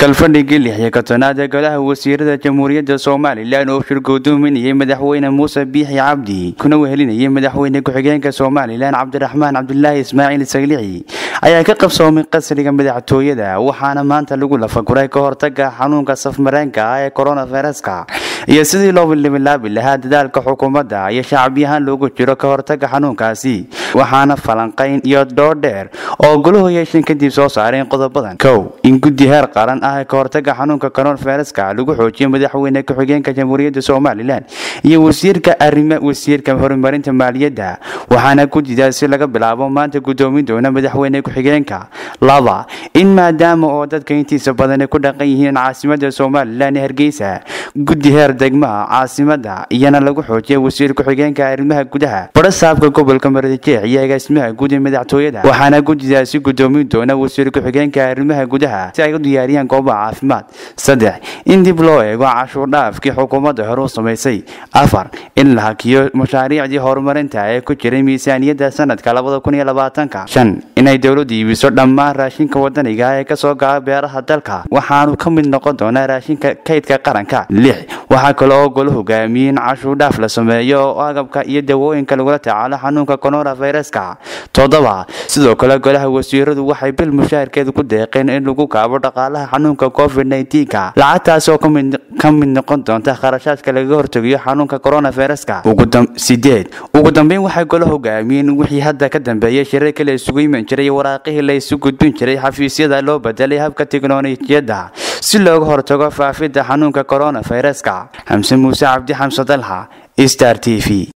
kalfadhigii lix iyo kotonaad ee golaha wasiirada jamhuuriyadda somalilan oo shir guddoominayay madaxweyne muuse biixi cabdi kuna wehelinayay madaxweyne ku-xigeenka somalilan cabdiraxmaan cabdulaahi ismaaciil saglici ayaa ka qabsoomay qasriga madaxtooyada waxaana maanta lagu lafaguray ka hortaga xanuunka safmareenka ah ee coronaviruska iyo sidii loo bilaabi lahaa dadaalka xukuumadda iyo shacbiyahaan loogu jiro ka hortaga xanuunkaasi waxaana falanqayn iyo doodheer oo goluhu yeeshan kadib soo saareen qodobadan. Kow in guddi heer qaran ah ka hortaga xanuunka coronaviruska lagu xoojiyo madaxweyne ku-xigeenka jamhuuriyadda somalilan iyo wasiirka arrima wasiirka horumarinta maaliyadda waxaana guddidaasi laga bilaabo maanta guddoomin doona madaxweyne ku-xigeenka. Laba in maadaama oo dadka intiisa badan ay ku dhaqan yihiin caasimada somalilan ee hargeysa guddi heer degmaha caasimada iyana lagu xoojiyay wasiir ku-xigeenka arrimaha gudaha. Barasaabka gobolka maradijeex iyo agaasimaha guud ee madaxtooyada. Waxaana guddidaasi guddoomin doona wasiir ku-xigeenka arrimaha gudaha si ay u diyaariyaan goobaha caafimaad. Saddex in dib loo eego cashuur dhaafkii xukuumadda hore u samaysay. Afar in la hakiyo mashaariicdii horumarinta ee ku jiray miisaaniyadda sanadka shan inay dowladdu iibiso dhammaan raashinka wadaniga ee ka soo gaca beeraha dalka. Waxaanu ka mid noqon doonaa raashinka kaydka qaranka. Lix waxaa kale oo golo hogaamiyey in cashuur dhaaf la sameeyo oo agabka iyo dawooyinka lagula tacaalo xanuunka coronaviruska. Toddoba sidoo kale golaha wasiiradu waxay bil mushaharkeeda ku deeqeen in lagu kaabo dhaqaalaha xanuunka covid nka lacagtaas oo ka mid noqon doonta kharashaadka lagaga hortegayo xanuunka coronaviruska. Sideed ugu dambeyn waxay golo hogaamiyeen wixii hadda ka dambeeyay shirarka la isugu iman jiray waraaqihii la isu gudbin jiray xafiisyada loo bedelay habka tiknolojiyadda si looga hortago faafidda xanuunka coronaviruska xamse muuse cabdi xamse dalxa star t v